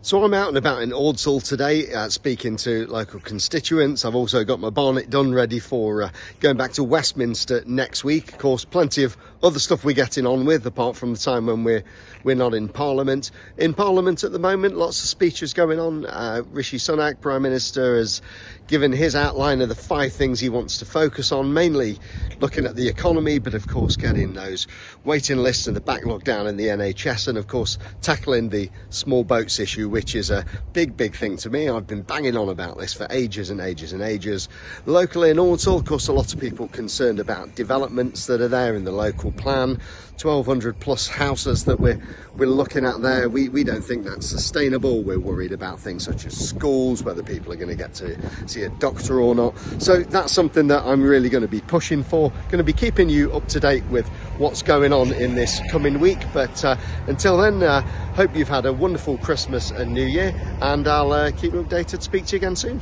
So I'm out and about in Ordsall today, uh, speaking to local constituents. I've also got my bonnet done ready for uh, going back to Westminster next week. Of course, plenty of other stuff we're getting on with, apart from the time when we're we're not in Parliament. In Parliament at the moment, lots of speeches going on. Uh, Rishi Sunak, Prime Minister, has given his outline of the five things he wants to focus on, mainly looking at the economy, but of course getting those waiting lists and the backlog down in the NHS, and of course tackling the small boats issue, which is a big, big thing to me. I've been banging on about this for ages and ages and ages. Locally in Ordsall, of course, a lot of people concerned about developments that are there in the plan. 1200 plus houses that we're we're looking at there. We we don't think that's sustainable. We're worried about things such as schools whether people are going to get to see a doctor or not. So that's something that i'm really going to be pushing for going to be keeping you up to date with what's going on in this coming week. But uh, until then uh, hope you've had a wonderful christmas and new year and i'll uh, keep you updated. Speak to you again soon